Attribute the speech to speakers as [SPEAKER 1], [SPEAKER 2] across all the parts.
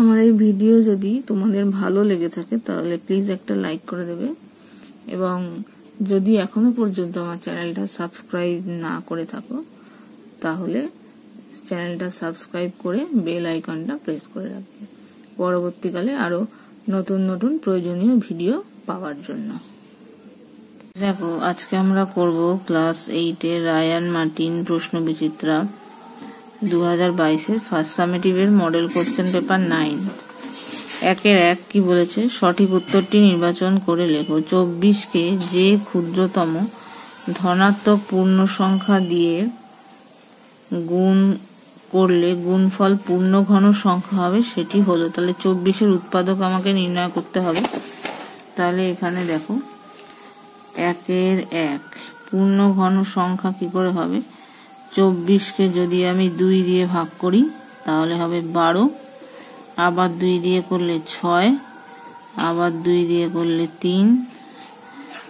[SPEAKER 1] আমার এই ভিডিও যদি তোমাদের ভালো লেগে থাকে, তাহলে প্লিজ একটা লাইক করে দেবে। এবং যদি এখনও পর্যন্ত আমার চ্যানেলটা সাবস্ক্রাইব না করে থাকো, তাহলে চ্যানেলটা সাবস্ক্রাইব করে বেল আইকনটা প্রেস করে রাখবে। পরবর্তীকালে আরও নতুন নতুন প্রয়োজনীয় ভিডিও পাওয়ার জন্য। দেখো, আজকে আমরা করব ক্লাস এইটের রায়ান মার্টিন প্রশ্ন বিচিত্রা দু হাজার বাইশের ফার্স্ট সামেটিভের মডেল কোশ্চেন পেপার নাইন একের এক কি বলেছে? সঠিক উত্তরটি নির্বাচন করে লেখো। চব্বিশকে যে ক্ষুদ্রতম ধনাত্মক পূর্ণ সংখ্যা দিয়ে গুণ করলে গুণফল পূর্ণ ঘন সংখ্যা হবে, সেটি হলো, তাহলে চব্বিশের উৎপাদক আমাকে নির্ণয় করতে হবে। তাহলে এখানে দেখো, একের এক, পূর্ণ ঘন সংখ্যা কি করে হবে? চব্বিশকে যদি আমি দুই দিয়ে ভাগ করি, তাহলে হবে বারো। আবার দুই দিয়ে করলে ছয়, আবার দুই দিয়ে করলে তিন,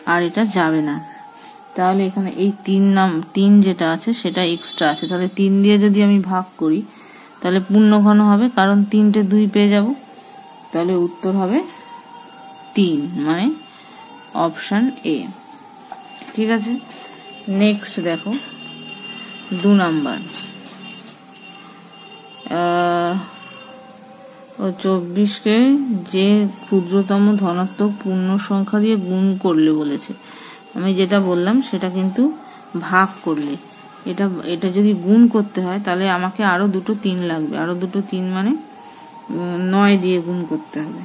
[SPEAKER 1] আর এটা যাবে না। তাহলে এখানে এই তিন নাম, তিন যেটা আছে, সেটা এক্সট্রা আছে। তাহলে তিন দিয়ে যদি আমি ভাগ করি, তাহলে পূর্ণ ঘন হবে, কারণ তিনটে দুই পেয়ে যাব। তাহলে উত্তর হবে তিন মানে অপশান এ ঠিক আছে? নেক্সট দেখো। দু নাম্বার। ও চব্বিশকে যে ক্ষুদ্রতম ধনাত্মক পূর্ণ সংখ্যা দিয়ে গুণ করলে বলেছে। আমি যেটা বললাম, সেটা কিন্তু ভাগ করলে। এটা এটা যদি গুণ করতে হয়, তাহলে আমাকে আরও দুটো তিন লাগবে। আরও দুটো তিন মানে নয় দিয়ে গুণ করতে হবে।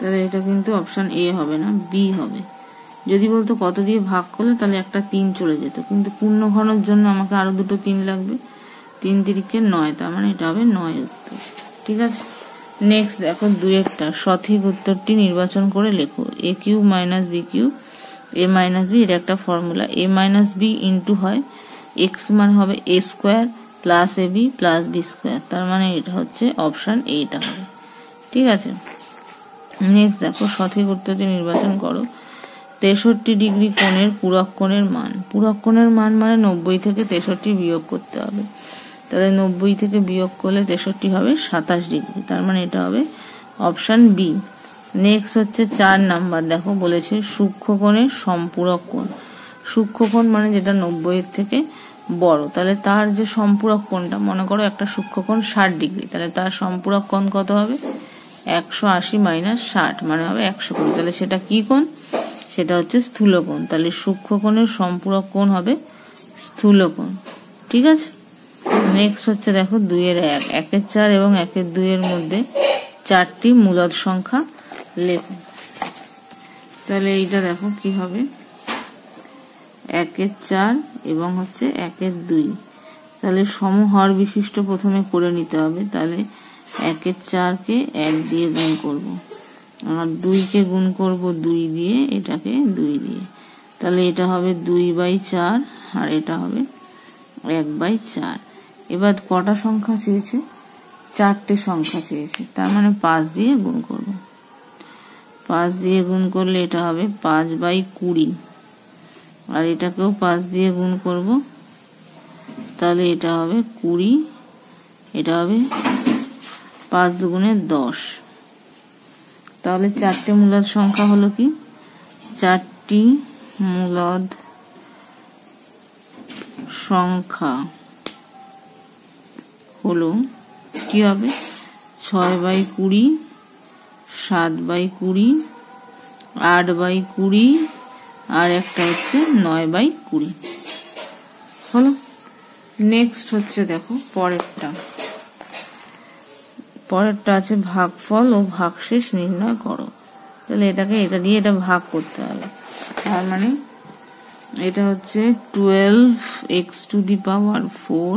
[SPEAKER 1] তাহলে এটা কিন্তু অপশান এ হবে না, বি হবে। যদি বলতো কত দিয়ে ভাগ করলে তাহলে একটা তিন চলে যেত। কিন্তু পূর্ণ ঘনের জন্য আমাকে আরও দুটো তিন লাগবে। তিন তিরিকে নয়, তার মানে এটা হবে নয় উত্তর। ঠিক আছে? নেক্সট দেখো দুয়েরটা সঠিক উত্তরটি নির্বাচন করে লেখো। A cube minus B cube A minus B এটা একটা formula. A minus B into হয় এক্স মানে হবে A square plus A B plus B square তার মানে এটা হচ্ছে অপশান এইটা হবে। ঠিক আছে? নেক্সট দেখো সঠিক উত্তরটি নির্বাচন করো। তেষট্টি ডিগ্রি কোণের পূরক কোণের মান। পূরক কোণের মান মানে নব্বই থেকে তেষট্টি বিয়োগ করতে হবে। তাহলে নব্বই থেকে বিয়োগ করলে তেষট্টি হবে সাতাশ ডিগ্রি। তার মানে এটা হবে অপশান বি। নেক্সট হচ্ছে চার নাম্বার। দেখো বলেছে সূক্ষ্মকোণের সম্পূরক কোণ। সূক্ষ্মকোণ মানে যেটা নব্বই থেকে বড়। তাহলে তার যে সম্পূরক কোণটা, মনে করো একটা সূক্ষ্মকোণ ষাট ডিগ্রি। তাহলে তার সম্পূরক কোণ কত হবে? একশো আশি মাইনাস ষাট মানে হবে একশো কুড়ি তাহলে সেটা কি কোণ? সেটা হচ্ছে স্থূলকোণ। তাহলে সূক্ষ্মকোণের সম্পূরক কোণ হবে স্থূলকোণ। ঠিক আছে? নেক্সট হচ্ছে দেখো দুইয়ের এক। একের চার এবং একের দুইয়ের মধ্যে চারটি মূলদ সংখ্যা লেখো। তাহলে এইটা দেখো কি হবে? একের চার এবং হচ্ছে একের দুই। তাহলে সমহর বিশিষ্ট প্রথমে করে নিতে হবে। তাহলে একের চারকে এক দিয়ে গুণ করব। আর দুইকে গুণ করব দুই দিয়ে, এটাকে দুই দিয়ে। তাহলে এটা হবে দুই বাই চার, আর এটা হবে এক বাই চার। এবার কটা সংখ্যা চেয়েছে? চারটে সংখ্যা চেয়েছে। তার মানে পাঁচ দিয়ে গুণ করব। পাঁচ দিয়ে গুণ করলে এটা হবে পাঁচ বাই কুড়ি। আর এটাকেও পাঁচ দিয়ে গুণ করব। তাহলে এটা হবে কুড়ি, এটা হবে পাঁচ দুগুণে দশ। তাহলে চারটে মূলদ সংখ্যা হলো কি? চারটি মূলদ সংখ্যা হলো কি হবে? ছয় বাই কুড়ি, সাত বাই কুড়ি, আট বাই কুড়ি, আর একটা হচ্ছে নয় বাই কুড়ি। হলো? নেক্সট হচ্ছে দেখো পরেরটা। পরেরটা আছে ভাগফল ও ভাগশেষ নির্ণয় করো। তাহলে এটাকে এটা দিয়ে এটা ভাগ করতে হবে। তার মানে এটা হচ্ছে twelve X to the power four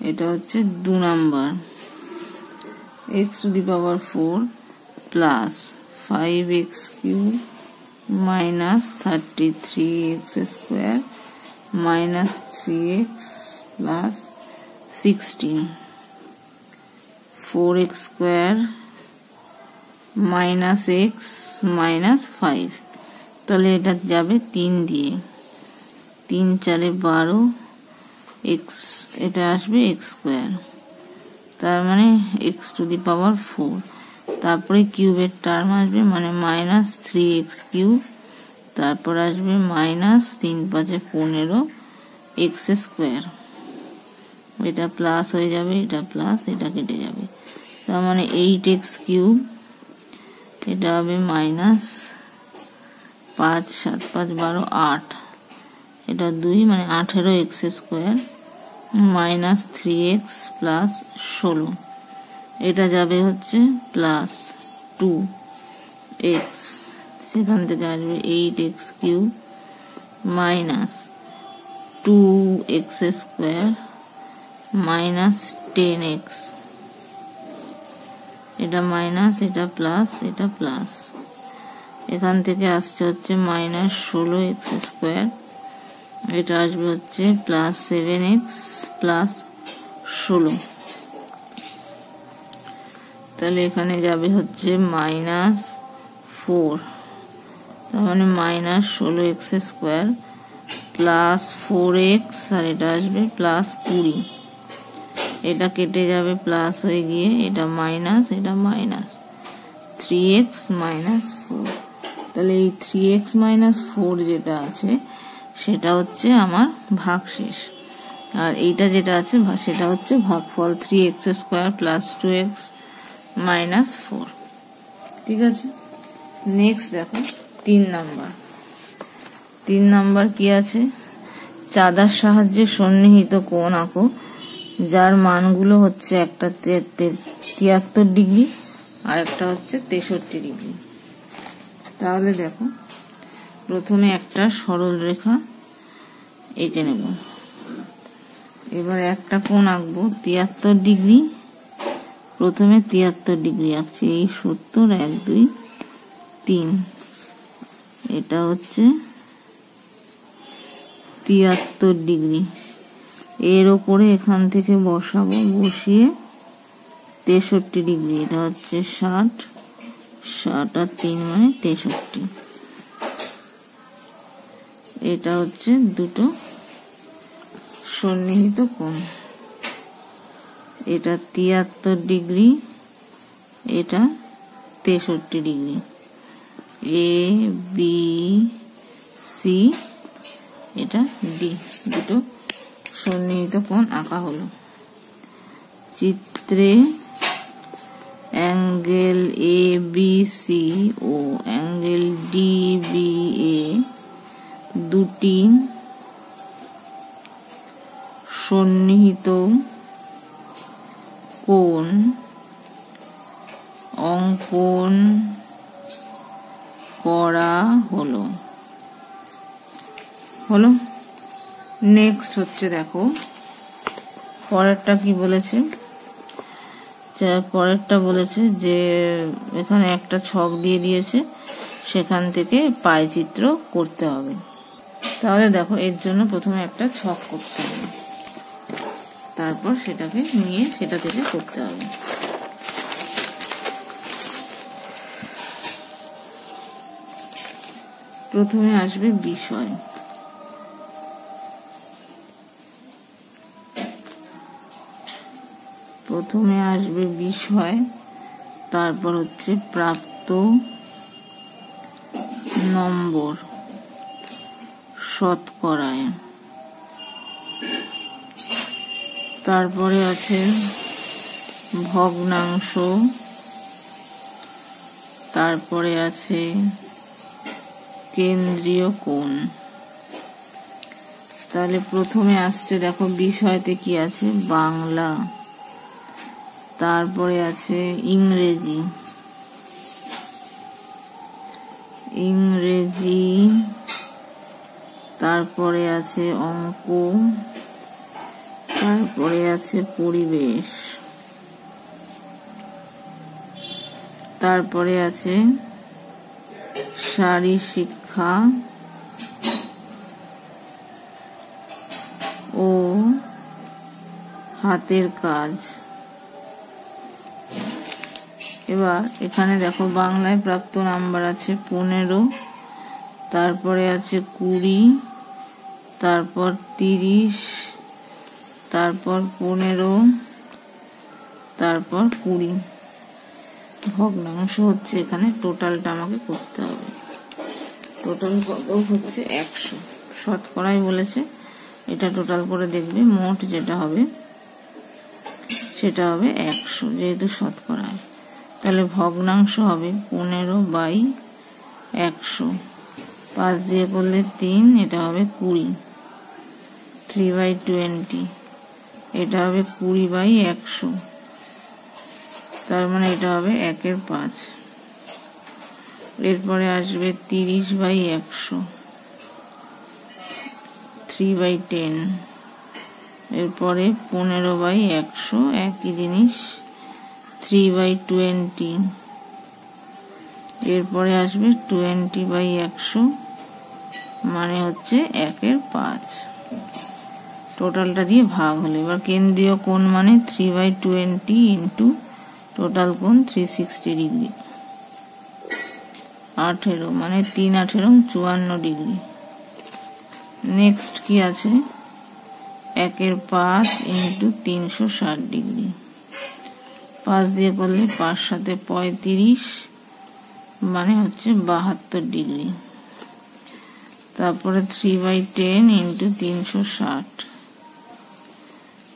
[SPEAKER 1] এটা হচ্ছে দু number. X to the power four plus five X cube minus thirty three X square minus three X plus sixteen four X square minus X minus five তাহলে এটা যাবে তিন দিয়ে। তিন চারে বারো এক্স এটা আসবে এক্স স্কোয়ার তার মানে X to the power four তারপরে কিউবের টার্ম আসবে মানে মাইনাস থ্রি এক্স কিউব তারপর আসবে মাইনাস তিন পাঁচে পনেরো এক্স স্কোয়ার এটা প্লাস হয়ে যাবে, এটা প্লাস এটা কেটে যাবে। তার মানে এইট এক্স কিউব এটা হবে মাইনাস পাঁচ, সাত, পাঁচ, বারো, আট। এটা দুই মানে আঠেরো X square minus three X plus ষোলো। এটা যাবে হচ্ছে প্লাস টু এক্স সেখান থেকে আসবে eight X cube minus two X square minus ten X. এটা মাইনাস, এটা প্লাস এটা প্লাস। এখান থেকে আসছে হচ্ছে মাইনাস ষোলো এক্স স্কোয়ার। এটা আসবে হচ্ছে প্লাস সেভেন এক্স, প্লাস ষোলো। তাহলে এখানে যাবে হচ্ছে মাইনাস ফোর। তার মানে মাইনাস ষোলো X square, plus four X, আর এটা আসবে প্লাস কুড়ি। এটা কেটে যাবে প্লাস হয়ে গিয়ে এটা মাইনাস এটা minus three X minus four তাহলে এই থ্রি এক্স মাইনাস ফোর যেটা আছে, সেটা হচ্ছে আমার ভাগশেষ। আর এইটা যেটা আছে সেটা হচ্ছে ভাগফল three X square plus two X minus four ঠিক আছে? নেক্সট দেখো, তিন নাম্বার তিন নাম্বার কি আছে? চাঁদার সাহায্যে সন্নিহিত কোণ আঁকো। যার মানগুলো হচ্ছে একটা তিয়াত্তর ডিগ্রি আর একটা হচ্ছে তেষট্টি ডিগ্রি। তাহলে দেখো, প্রথমে একটা সরল রেখা এঁকে নেব। এবার একটা কোণ আঁকবো, তিয়াত্তর ডিগ্রি, প্রথমে তিয়াত্তর ডিগ্রি আঁকছি, এই সত্তর, এক, দুই, তিন। এটা হচ্ছে তিয়াত্তর ডিগ্রি। এর ওপরে এখান থেকে বসাবো, বসিয়ে তেষট্টি ডিগ্রি, এটা হচ্ছে ষাট ষাট আর তিন মানে তেষট্টি। এটা হচ্ছে দুটো সন্নিহিত কোণ। এটা তিয়াত্তর ডিগ্রি, এটা তেষট্টি ডিগ্রি। এ, বি, সি, এটা ডি, দুটো সন্নিহিত কোণ আঁকা হলো। চিত্রে অ্যাঙ্গেল এ বি সি ও অ্যাঙ্গেল ডি বি এ দুটি সন্নিহিত কোণ, অঙ্কন করা হলো। হলো? নেক্সট হচ্ছে দেখো, পরেরটা কি বলেছে? পরেরটা বলেছে যে, এখানে একটা ছক দিয়ে দিয়েছে, সেখান থেকে পায় চিত্র করতে হবে। তাহলে দেখো, এর জন্য প্রথমে একটা ছক করতে হবে। তারপর সেটাকে নিয়ে সেটা থেকে করতে হবে। প্রথমে আসবে বিষয়। প্রথমে আসবে বিষয়, তারপর হচ্ছে প্রাপ্ত নম্বর, শতকরায়। তারপরে আছে ভগ্নাংশ, তারপরে আছে কেন্দ্রীয় কোণ। তাহলে প্রথমে আসছে দেখো বিষয়তে কি আছে, বাংলা তারপরে আছে ইংরেজি। ইংরেজি, তারপরে আছে অঙ্ক, তারপরে আছে পরিবেশ। তারপরে আছে শারী শিক্ষা ও হাতের কাজ। এবার এখানে দেখো, বাংলায় প্রাপ্ত নাম্বার আছে পনেরো, তারপরে আছে কুড়ি, তারপর তিরিশ, তারপর পনেরো, তারপর কুড়ি। ভগ্নাংশ হচ্ছে এখানে, টোটালটা আমাকে করতে হবে। টোটাল কত হচ্ছে? একশো। শতকরাই বলেছে। এটা টোটাল করে দেখবে, মোট যেটা হবে, সেটা হবে একশো, যেহেতু শতকরা। তাহলে ভগ্নাংশ হবে পনেরো বাই একশো। পাঁচ দিয়ে করলে তিন, এটা হবে কুড়ি। থ্রি বাই টোয়েন্টি, এটা হবে কুড়ি বাই একশো। তার মানে এটা হবে একের পাঁচ। এরপরে আসবে তিরিশ বাই একশো। থ্রি বাই টেন, এরপরে পনেরো বাই একশো, একই জিনিস থ্রি বাই টোয়েন্টি এরপরে আসবে টোয়েন্টি বাই একশো মানে হচ্ছে একের পাঁচ। টোটালটা দিয়ে ভাগ হলো। এবার কেন্দ্রীয় কোণ মানে three by twenty into total কোণ থ্রি সিক্সটি ডিগ্রি আঠেরো মানে তিন আঠেরো, চুয়ান্ন ডিগ্রি নেক্সট কি আছে? একের পাঁচ ইন্টু তিনশো ষাট ডিগ্রি পাঁচ দিয়ে করলে পাঁচ সাথে পঁয়ত্রিশ মানে হচ্ছে বাহাত্তর ডিগ্রি। তারপরে থ্রি বাই টেন ইন্টু তিনশো ষাট।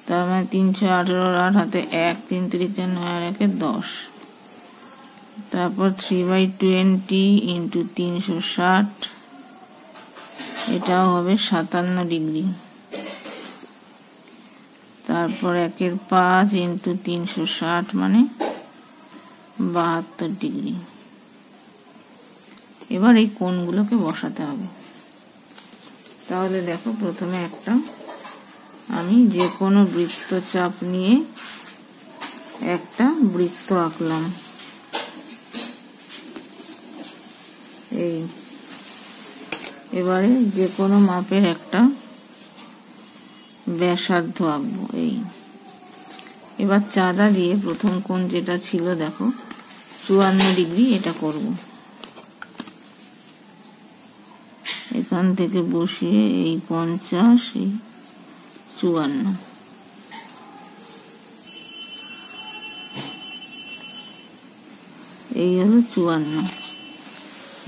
[SPEAKER 1] তার মানে তিনশো আঠেরোর আট হাতে এক, তিন তিরিকে নয় আর একে দশ। তারপর থ্রি বাই টোয়েন্টি ইন্টু তিনশো ষাট, এটাও হবে সাতান্ন ডিগ্রি। তারপর একের পাঁচ ইন্টু তিনশো ষাট মানে বাহাত্তর ডিগ্রি। এবার এই কোণগুলোকে বসাতে হবে। তাহলে দেখো প্রথমে একটা, আমি যে কোনো বৃত্তচাপ নিয়ে একটা বৃত্ত আঁকলাম। এই। এবারে যে কোনো মাপের একটা ব্যাসার্ধ আঁকবো, এই। এবার চাঁদা দিয়ে প্রথম কোণ যেটা ছিল, দেখো, চুয়ান্ন ডিগ্রি এটা করব। এখান থেকে বসিয়ে এই পঞ্চাশ, এই চুয়ান্ন। এই হলো চুয়ান্ন।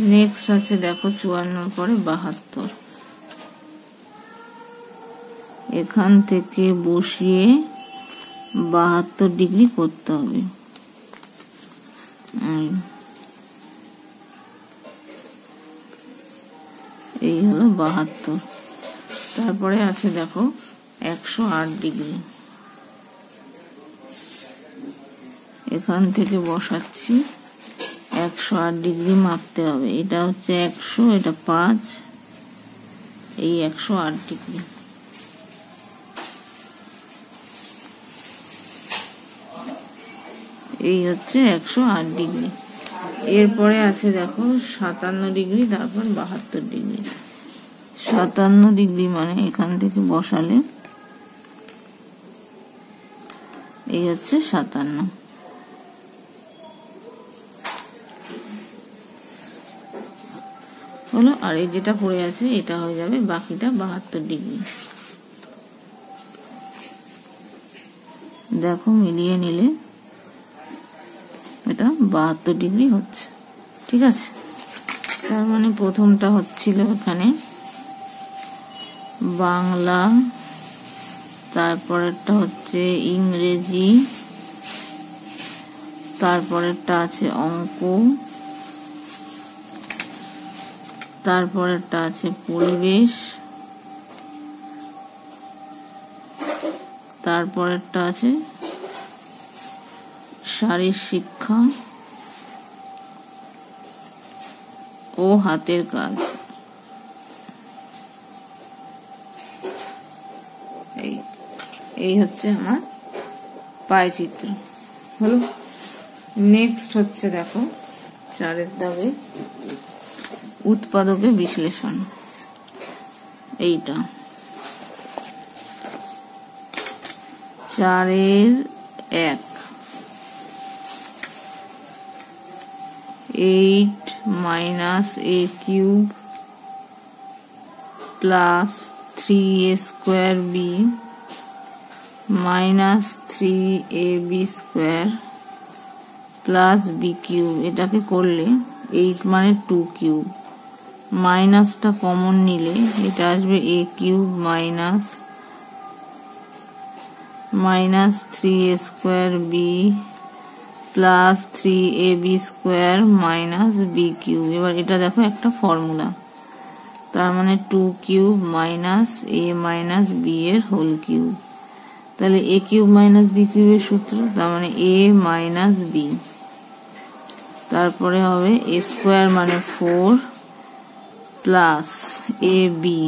[SPEAKER 1] নেক্সট আছে, দেখো, চুয়ান্নর পরে বাহাত্তর। এখান থেকে বসিয়ে বাহাত্তর ডিগ্রি করতে হবে। এই হলো বাহাত্তর। তারপরে আছে দেখো একশো আট ডিগ্রি। এখান থেকে বসাচ্ছি, একশো আট ডিগ্রি মাপতে হবে। এটা হচ্ছে একশো, এটা পাঁচ, এই একশো আট ডিগ্রি। এই হচ্ছে একশো আট ডিগ্রি। এরপরে আছে দেখো সাতান্ন ডিগ্রি, তারপর বাহাত্তর ডিগ্রি। সাতান্ন ডিগ্রি মানে এখান থেকে বসালে এই হচ্ছে সাতান্ন। হলো, আর এই যেটা পড়ে আছে, এটা হয়ে যাবে বাকিটা বাহাত্তর ডিগ্রি। দেখো মিলিয়ে নিলে বাহাত্তর ডিগ্রি হচ্ছে। ঠিক আছে? তার মানে প্রথমটা হচ্ছিল এখানে বাংলা, তারপরেরটা হচ্ছে ইংরেজি, তারপরেরটা আছে অঙ্ক, তারপরেরটা আছে পরিবেশ, তারপরেরটা আছে শারীর শিক্ষা। ও হাতের কাজ। এই এই হচ্ছে আমার পায় চিত্র হলো নেক্সট হচ্ছে দেখো, চারের দাগে উৎপাদকের বিশ্লেষণ। এইটা। চারের এক। Eight minus A cube plus three A square B minus three A B square plus B cube এটাকে করলে এইট মানে টু কিউব মাইনাসটা কমন নিলে এটা আসবে A cube minus minus three A square B plus three A B square minus B cube এবার এটা দেখো একটা ফর্মুলা তার মানে two cube minus A minus B এর হোল কিউব তাহলে এ কিউব মাইনাস বি কিউবের সূত্র, তার মানে এ মাইনাস বি তারপরে হবে এ স্কোয়ার মানে four plus A B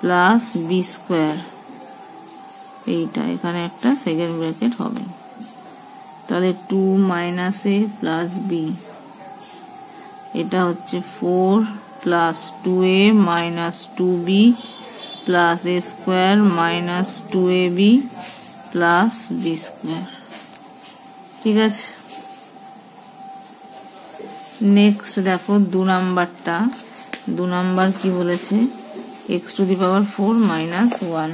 [SPEAKER 1] plus B square এইটা এখানে একটা সেকেন্ড ব্র্যাকেট হবে। তাহলে two minus A plus B এটা হচ্ছে four plus two A minus two B plus A square minus two A B plus B square ঠিক আছে? Next দেখো দু নাম্বারটা। দু নাম্বার কি বলেছে? X to the power four minus one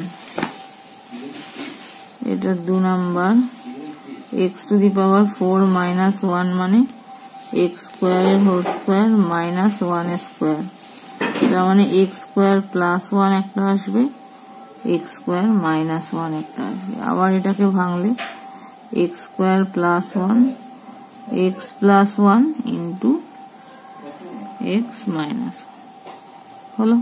[SPEAKER 1] এটা দু number. X to the power four minus one মানে এক্স স্কোয়ারের whole square minus one square তার মানে এক্স স্কোয়ার প্লাস ওয়ান একটা আসবে এক্স স্কোয়ার মাইনাস ওয়ান একটা আসবে। আবার এটাকে ভাঙলে X square plus one X plus one into X minus হলো?